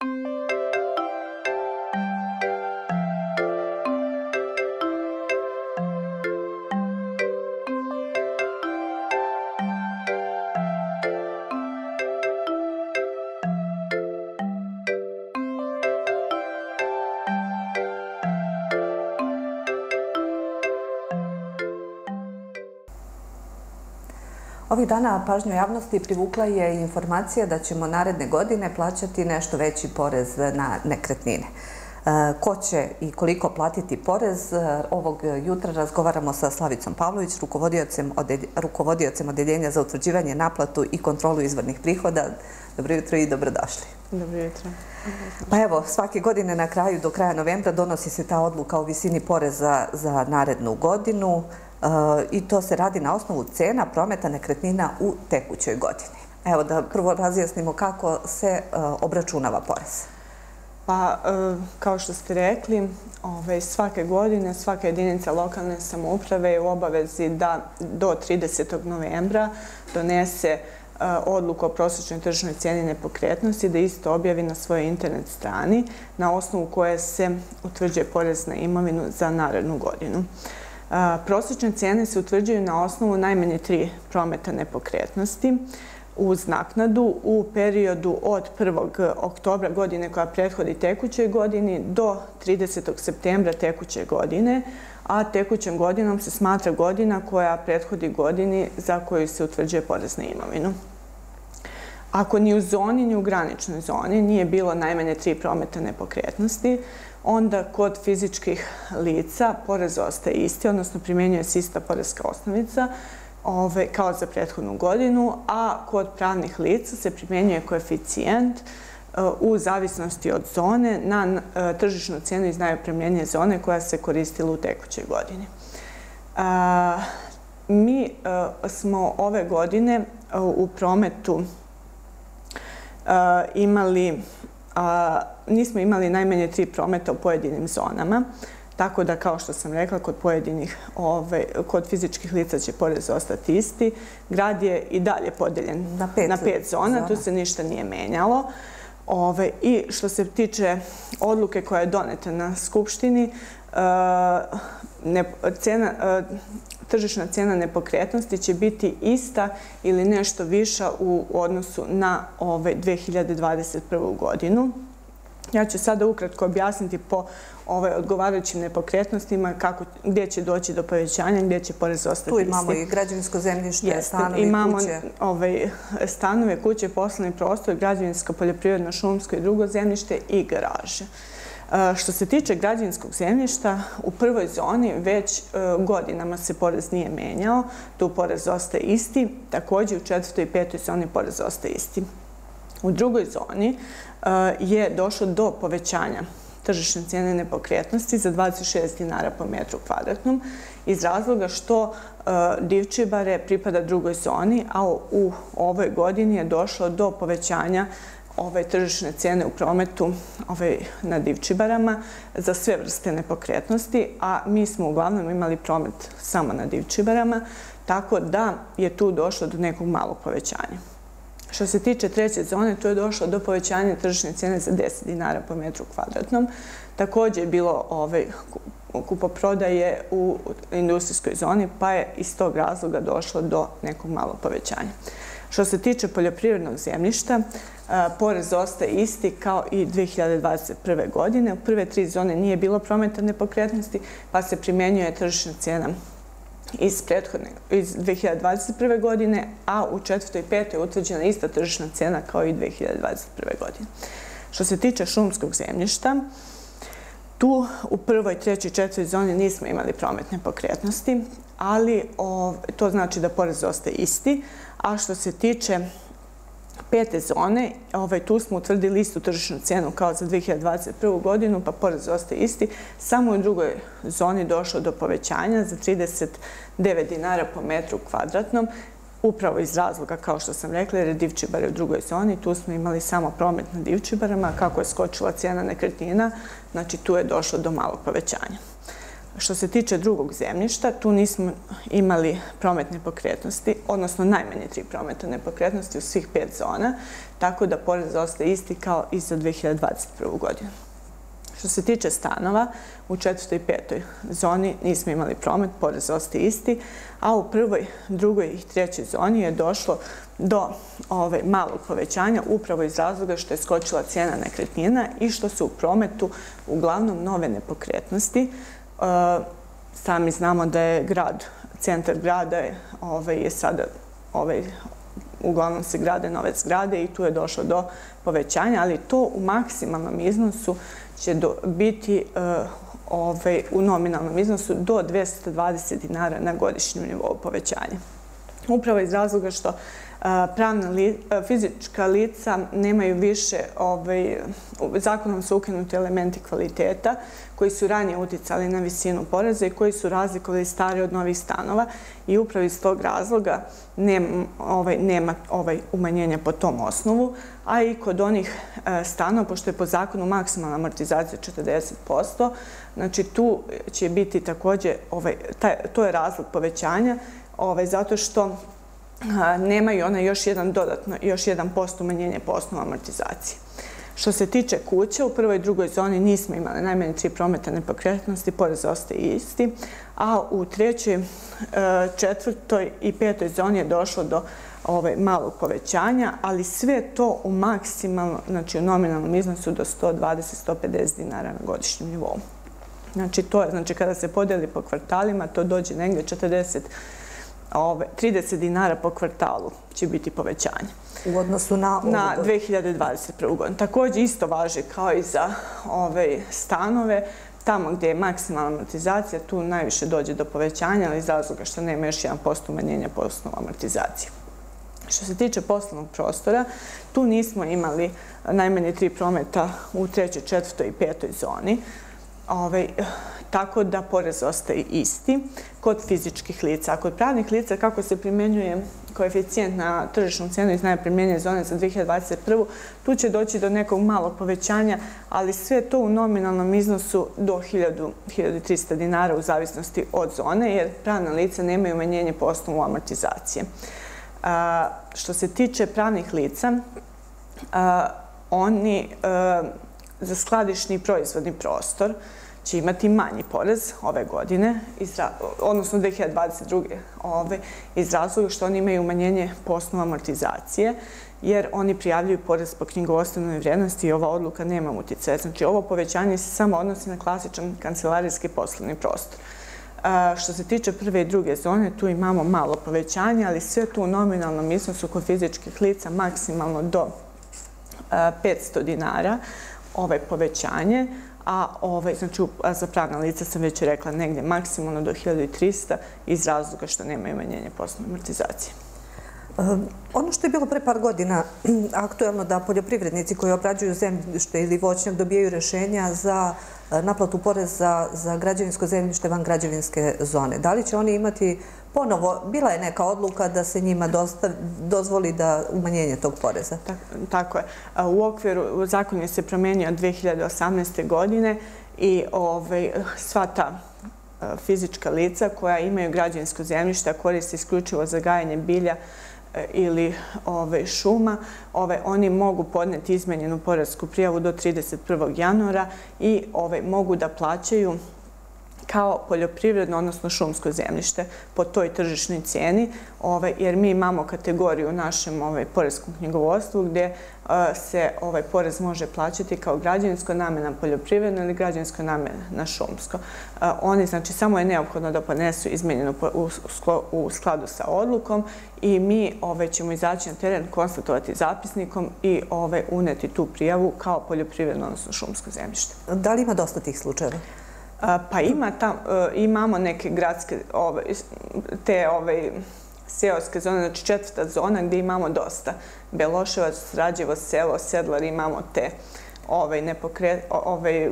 Thank you. Ovih dana pažnju javnosti privukla je informacija da ćemo naredne godine plaćati nešto veći porez na nekretnine. E, ko će i koliko platiti porez? E, ovog jutra razgovaramo sa Slavicom Pavlović, rukovodiocem odeljenja za utvrđivanje naplatu i kontrolu izvornih prihoda. Dobro jutro i dobrodošli. Dobro jutro. Pa evo, svake godine na kraju, do kraja novembra, donosi se ta odluka o visini poreza za narednu godinu E, i to se radi na osnovu cena prometa nekretnina u tekućoj godini. Evo da prvo razjasnimo kako se e, obračunava porez. Pa, e, kao što ste rekli, ovaj, svake godine svaka jedinica lokalne samouprave je u obavezi da do 30. novembra donese odluku o prosječnoj tržnoj cijeni nepokretnosti, da isto objavi na svojoj internet strani na osnovu koje se utvrđuje porez na imovinu za narednu godinu. Prosječne cijene se utvrđuju na osnovu najmanje tri prometa nepokretnosti uz naknadu u periodu od 1. oktobra godine koja prethodi tekućoj godini do 30. septembra tekuće godine, a tekućem godinom se smatra godina koja prethodi godini za koju se utvrđuje porez na imovinu. Ako ni u zoni, ni u graničnoj zoni nije bilo najmanje tri prometa nepokretnosti, onda kod fizičkih lica porez ostaje isti, odnosno primjenjuje se ista porezka osnovica kao za prethodnu godinu, a kod pravnih lica se primjenjuje koeficijent e, u zavisnosti od zone na e, tržišnu cijenu iz najopremljenije zone koja se koristila u tekućoj godini. E, mi smo ove godine u prometu imali nismo imali najmanje tri prometa u pojedinim zonama, tako da, kao što sam rekla, kod pojedinih, kod fizičkih lica će porez ostati isti. Grad je i dalje podeljen na pet zona, tu se ništa nije menjalo. I što se tiče odluke koja je doneta na Skupštini, tržišna cijena nepokretnosti će biti ista ili nešto viša u odnosu na 2021. godinu. Ja ću sada ukratko objasniti po odgovarajućim nepokretnostima gdje će doći do povećanja, gdje će porez ostati isti. Tu imamo i građevinsko zemljište, stanovi, kuće. Imamo stanove, kuće, poslovni prostor, građevinsko, poljoprivredno, šumsko i drugo zemljište i garaže. Što se tiče građinskog zemljišta, u prvoj zoni već e, godinama se porez nije menjao, tu porez ostaje isti, također u četvrtoj i petoj zoni porez ostaje isti. U drugoj zoni e, je došlo do povećanja tržišne cijene nepokretnosti za 26 dinara po metru kvadratnom iz razloga što e, Divčibare pripada drugoj zoni, a u ovoj godini je došlo do povećanja ove tržišne cijene u prometu na divčibarama za sve vrste nepokretnosti, a mi smo uglavnom imali promet samo na divčibarama, tako da je tu došlo do nekog malog povećanja. Što se tiče treće zone, tu je došlo do povećanja tržišne cijene za 10 dinara po metru kvadratnom. Također je bilo kupoprodaje u industrijskoj zoni, pa je iz tog razloga došlo do nekog malog povećanja. Što se tiče poljoprivrednog zemljišta, e, porez ostaje isti kao i 2021. godine. U prve tri zone nije bilo prometa nepokretnosti, pa se primjenjuje tržišna cijena iz 2021. godine, a u četvrtoj i petoj je utvrđena ista tržišna cijena kao i 2021. godine. Što se tiče šumskog zemljišta, tu u prvoj, trećoj četvrtoj zoni nismo imali prometne pokretnosti, ali to znači da porez ostaje isti, a što se tiče pete zone, ovaj, tu smo utvrdili istu tržišnu cijenu kao za 2021. godinu, pa porez ostaje isti. Samo u drugoj zoni došlo do povećanja za 39 dinara po metru kvadratnom, upravo iz razloga, kao što sam rekla, jer je Divčibar u drugoj zoni. Tu smo imali samo promet na Divčibarama. Kako je skočila cijena nekretnina, znači tu je došlo do malog povećanja. Što se tiče drugog zemljišta, tu nismo imali promet nepokretnosti, odnosno najmanje tri prometa nepokretnosti u svih pet zona, tako da porez ostaje isti kao i za 2021. godinu. Što se tiče stanova, u četvrtoj i petoj zoni nismo imali promet, porez ostaje isti, a u prvoj, drugoj i trećoj zoni je došlo do ovaj, malog povećanja upravo iz razloga što je skočila cijena nekretnina i što su u prometu uglavnom nove nepokretnosti. E, sami znamo da je grad, centar grada je, ovaj, je sada ovaj, uglavnom se grade nove zgrade i tu je došlo do povećanja, ali to u maksimalnom iznosu će do, biti e, ovaj, u nominalnom iznosu do 220 dinara na godišnjem nivou povećanja. Upravo iz razloga što pravna li, fizička lica nemaju više, ovaj, zakonom su ukinuti elementi kvaliteta koji su ranije uticali na visinu poreza i koji su razlikovali stari od novih stanova i upravo iz tog razloga nema, ovaj, nema ovaj, umanjenja po tom osnovu, a i kod onih stanova, pošto je po zakonu maksimalna amortizacija 40%, znači tu će biti također, ovaj, taj, to je razlog povećanja, ovaj, zato što nemaju ona još jedan dodatno, još jedan post umanjenje po osnovu amortizacije. Što se tiče kuće, u prvoj i drugoj zoni nismo imali najmanje tri prometa nepokretnosti, porez ostaje isti, a u trećoj, e, četvrtoj i petoj zoni je došlo do ovaj, malog povećanja, ali sve to u maksimalno, znači u nominalnom iznosu do 120-150 dinara na godišnjem nivou. Znači, to je, znači, kada se podeli po kvartalima, to dođe negdje 40 ove, 30 dinara po kvartalu će biti povećanje. U odnosu na ovu Na 2021. godinu. Također isto važi kao i za ove stanove. Tamo gdje je maksimalna amortizacija, tu najviše dođe do povećanja, ali iz razloga što nema još jedan post umanjenja po osnovu amortizacije. Što se tiče poslovnog prostora, tu nismo imali najmanje tri prometa u trećoj, četvrtoj i petoj zoni. Ove, tako da porez ostaje isti kod fizičkih lica. A kod pravnih lica, kako se primjenjuje koeficijent na tržišnu cijenu iz najpremljenje zone za 2021. Tu će doći do nekog malog povećanja, ali sve to u nominalnom iznosu do 1300 dinara u zavisnosti od zone, jer pravna lica nemaju umanjenje po osnovu amortizacije. Što se tiče pravnih lica, oni za skladišni proizvodni prostor, će imati manji porez ove godine, odnosno 2022. Ove, iz razloga što oni imaju umanjenje po osnovu amortizacije, jer oni prijavljuju porez po knjigovostavnoj vrijednosti i ova odluka nema utjecaja. Znači, ovo povećanje se samo odnosi na klasičan kancelarijski poslovni prostor. Što se tiče prve i druge zone, tu imamo malo povećanje, ali sve tu u nominalnom iznosu kod fizičkih lica maksimalno do 500 dinara ovaj povećanje a ovaj, znači, za pravna lica sam već rekla negdje maksimalno do 1300 iz razloga što nema imanjenje poslovne amortizacije. Ono što je bilo pre par godina aktuelno da poljoprivrednici koji obrađuju zemljište ili voćnjak dobijaju rešenja za e, naplatu poreza za građevinsko zemljište van građevinske zone. Da li će oni imati ponovo, bila je neka odluka da se njima dozvoli da umanjenje tog poreza? Tako je. U okviru zakon se promenio 2018. godine i ovaj, sva ta fizička lica koja imaju građansko zemljište koriste isključivo za gajanje bilja e, ili ove, šuma, ove, oni mogu podneti izmenjenu porezku prijavu do 31. januara i ove, mogu da plaćaju kao poljoprivredno, odnosno šumsko zemljište po toj tržišnoj cijeni, ovaj, jer mi imamo kategoriju u našem ovaj, porezkom knjigovodstvu gdje eh, se ovaj porez može plaćati kao građevinsko namjena poljoprivredno ili građevinsko namjena šumsko. Eh, oni, znači, samo je neophodno da ponesu izmenjeno u skladu sa odlukom i mi ovaj, ćemo izaći na teren, konstatovati zapisnikom i ovaj, uneti tu prijavu kao poljoprivredno, odnosno šumsko zemljište. Da li ima dosta tih slučajeva? Pa ima tam, e, imamo neke gradske, ove, te seoske zone, znači četvrta zona gdje imamo dosta. Beloševac, Rađevo, selo, Sedlar, imamo te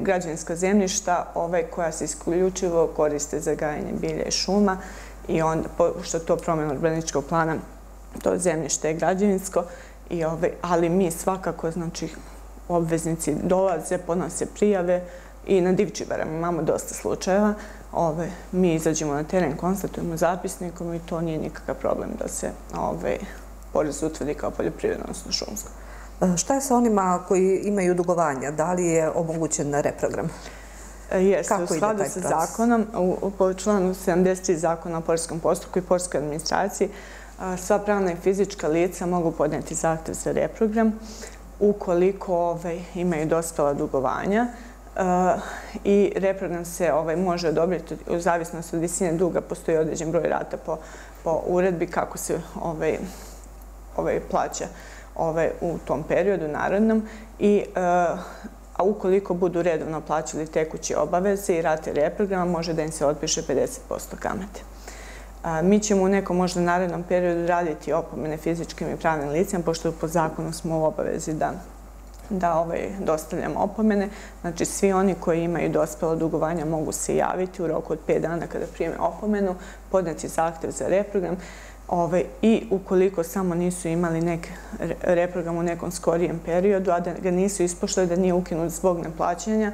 građanska zemljišta koja se isključivo koriste za gajanje bilja i šuma i onda, pošto to promjena urbaničkog plana, to zemljište je građevinsko, ali mi svakako, znači, obveznici dolaze, podnose prijave, i na divčibarama imamo dosta slučajeva. Ove, mi izađemo na teren, konstatujemo zapisnikom i to nije nikakav problem da se ove, porez utvrdi kao poljoprivredno, odnosno šumsko. E, šta je sa onima koji imaju dugovanja? Da li je omogućen reprogram? E, jeste, u skladu sa zakonom, u članu 73 zakona o poreskom postupku i poreskoj administraciji, sva pravna i fizička lica mogu podneti zahtev za reprogram ukoliko ovaj, imaju dospela dugovanja Eh, i reprogram se ovaj, može odobriti u zavisnosti od visine duga, postoji određen broj rata po uredbi kako se ovaj, ovaj, plaća ovaj, u tom periodu narodnom i eh, a ukoliko budu redovno plaćali tekuće obaveze i rate reprograma, može da im se otpiše 50% kamate. Eh, mi ćemo u nekom možda narednom periodu raditi opomene fizičkim i pravnim licima, pošto po zakonu smo u obavezi da da ovaj, dostavljamo opomene. Znači, svi oni koji imaju dospelo dugovanja mogu se javiti u roku od 5 dana kada prijeme opomenu, podneti zahtev za reprogram ovaj, i ukoliko samo nisu imali nek reprogram u nekom skorijem periodu, a da ga nisu ispoštali, da nije ukinut zbog neplaćanja,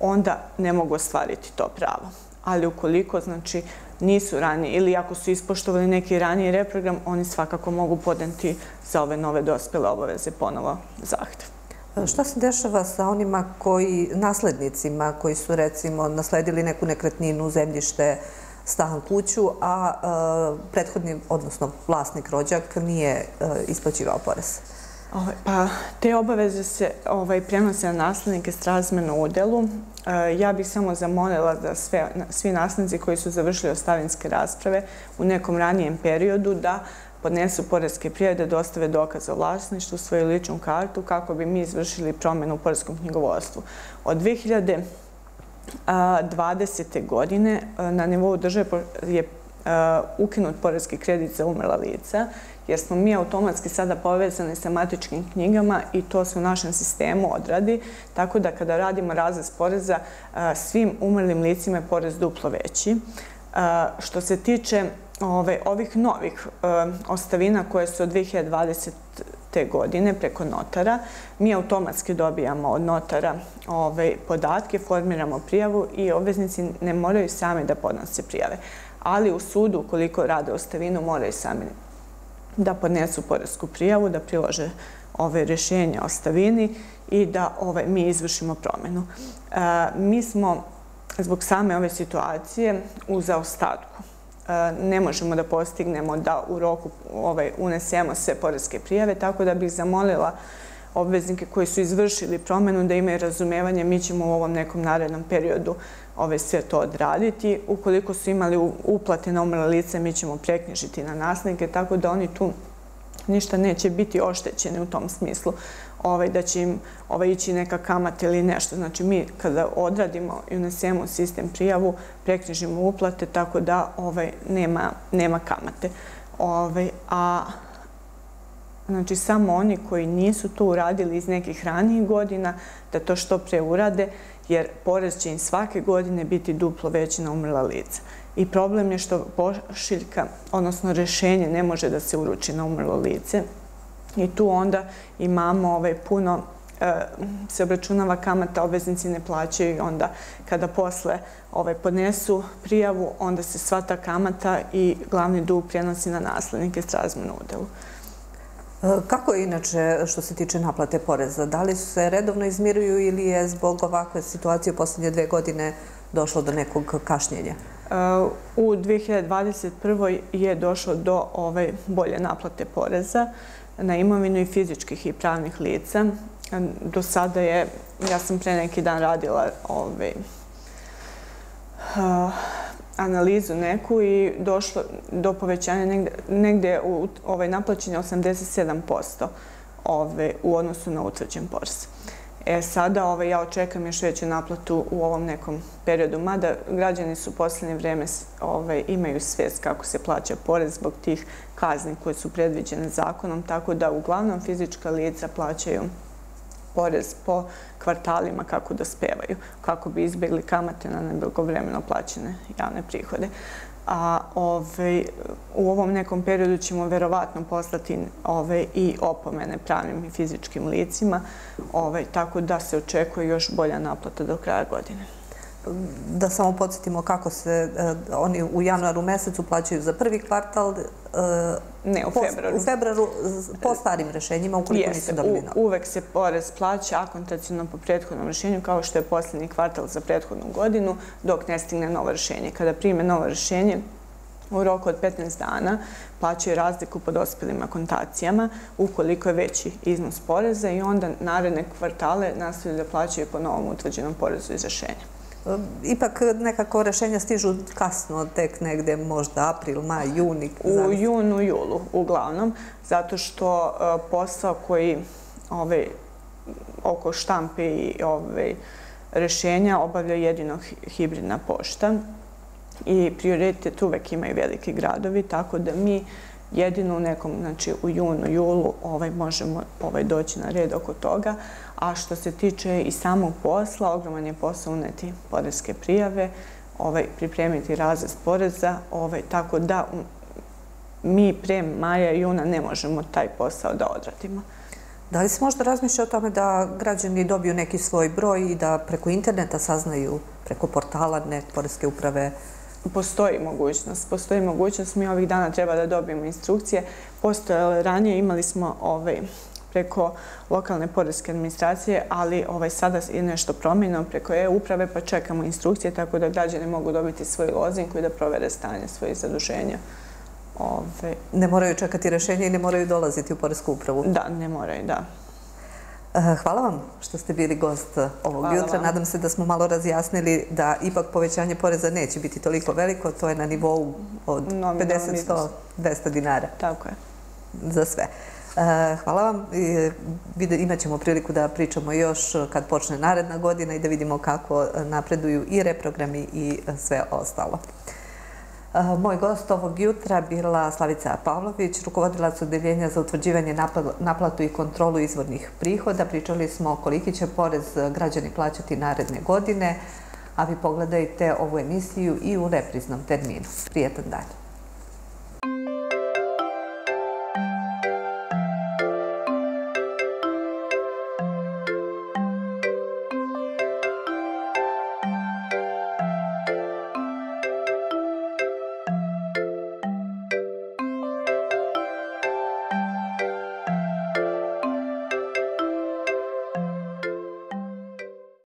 onda ne mogu ostvariti to pravo. Ali ukoliko, znači, nisu ranije ili ako su ispoštovali neki raniji reprogram, oni svakako mogu podneti za ove nove dospjele obaveze ponovo zahtev. E, šta se dešava sa onima koji, naslednicima koji su recimo nasledili neku nekretninu, zemljište, stan kuću, a e, prethodni, odnosno vlasnik rođak, nije e, isplaćivao porez? Ovaj, pa, te obaveze se ovaj, prenose na naslednike s razmenu udelu. E, ja bih samo zamolila da svi naslednici koji su završili ostavinske rasprave u nekom ranijem periodu da podnesu porezke prijeve da dostave dokaz o vlasništvu, svoju ličnu kartu, kako bi mi izvršili promjenu u porezkom knjigovodstvu. Od 2020. godine e, na nivou države je e, ukinut porezki kredit za umrla lica, jer smo mi automatski sada povezani sa matičkim knjigama i to se u našem sistemu odradi, tako da kada radimo razlaz poreza, e, svim umrlim licima je porez duplo veći. Što se tiče ove, ovih novih ostavina koje su od 2020. godine preko notara, mi automatski dobijamo od notara ove podatke, formiramo prijavu i obveznici ne moraju sami da podnose prijave. Ali u sudu, ukoliko rade ostavinu, moraju sami da podnesu porezku prijavu, da prilože ove rješenje o stavini i da ove, mi izvršimo promjenu. Mi smo zbog same ove situacije u zaostatku E, ne možemo da postignemo da u roku ovaj, unesemo sve poreske prijave, tako da bih zamolila obveznike koji su izvršili promenu da imaju razumevanje, mi ćemo u ovom nekom narednom periodu ovaj, sve to odraditi. Ukoliko su imali uplate na umrle lice, mi ćemo preknjižiti na naslednike, tako da oni tu ništa neće biti oštećeni u tom smislu ovaj, da će im ovaj, ići neka kamata ili nešto. Znači mi kada odradimo i unesemo sistem prijavu, preknjižimo uplate tako da ovaj, nema, nema kamate. Ovaj, a znači samo oni koji nisu to uradili iz nekih ranijih godina, da to što pre urade, jer porez će im svake godine biti duplo veći na umrla lica. I problem je što pošiljka, odnosno rešenje, ne može da se uruči na umrlo lice. I tu onda imamo ovaj, puno e, se obračunava kamata, obveznici ne plaćaju i onda kada posle ovaj, podnesu prijavu, onda se sva ta kamata i glavni dug prenosi na naslednike s razmenu udelu. E, kako je inače što se tiče naplate poreza? Da li se redovno izmiruju ili je zbog ovakve situacije u poslednje dve godine došlo do nekog kašnjenja? U 2021. je došlo do ovaj, bolje naplate poreza na imovinu i fizičkih i pravnih lica. Do sada je, ja sam pre neki dan radila ovaj, eh, analizu neku i došlo do povećanja negde negde u ovaj, naplaćenje 87% ovaj, u odnosu na utvrđen porez. E sada ovaj, ja očekam još veću naplatu u ovom nekom periodu, mada građani su u posljednje vreme ovaj, imaju svijest kako se plaća porez zbog tih kazni koje su predviđene zakonom, tako da uglavnom fizička lica plaćaju porez po kvartalima kako da spevaju, kako bi izbjegli kamate na neblogovremeno plaćene javne prihode a ovaj, u ovom nekom periodu ćemo verovatno poslati ovaj, i opomene pravnim i fizičkim licima, ovaj, tako da se očekuje još bolja naplata do kraja godine da samo podsjetimo kako se eh, oni u januaru mesecu plaćaju za prvi kvartal. Eh, ne, u februaru. U februaru po starim rešenjima, ukoliko nisu dobili novo. Uvek se porez plaća akontacijno po prethodnom rešenju, kao što je posljednji kvartal za prethodnu godinu, dok ne stigne novo rešenje. Kada prime novo rešenje, u roku od 15 dana plaćaju razliku pod ospilim akontacijama ukoliko je veći iznos poreza i onda naredne kvartale nastavljaju da plaćaju po novom utvrđenom porezu iz rešenja. Ipak nekako rešenja stižu kasno, tek negde možda april, maj, juni. U junu, julu, uglavnom, zato što e, posao koji oko štampe i rešenja obavlja jedino hibridna pošta i prioritet uvek imaju veliki gradovi, tako da mi jedino u nekom, znači u junu, julu ovaj, možemo ovaj, doći na red oko toga. A što se tiče i samog posla, ogroman je posao uneti porezke prijave, ovaj, pripremiti razred poreza, ovaj, tako da mi pre maja i juna ne možemo taj posao da odradimo. Da li se možda razmišlja o tome da građani dobiju neki svoj broj i da preko interneta saznaju, preko portala ne porezke uprave, Postoji mogućnost. Postoji mogućnost. Mi ovih dana treba da dobijemo instrukcije. Postoje ranije, imali smo ovaj, preko lokalne porezke administracije, ali ovaj, sada je nešto promjeno preko e-uprave, pa čekamo instrukcije tako da građani mogu dobiti svoj lozinku i da provere stanje svojih zaduženja. Ove... Ne moraju čekati rešenje i ne moraju dolaziti u porezku upravu? Da, ne moraju, da. Eh, hvala vam što ste bili gost ovog jutra. Nadam se da smo malo razjasnili da ipak povećanje poreza neće biti toliko veliko. To je na nivou od 50-100 200 dinara. Tako je. Za sve. E, hvala vam. E, Imaćemo priliku da pričamo još kad počne naredna godina i da vidimo kako napreduju i reprogrami i sve ostalo. E, moj gost ovog jutra bila Slavica Pavlović, rukovodilac odeljenja za utvrđivanje naplatu i kontrolu izvornih prihoda. Pričali smo koliki će porez građani plaćati naredne godine, a vi pogledajte ovu emisiju i u repriznom terminu. Prijetan dan.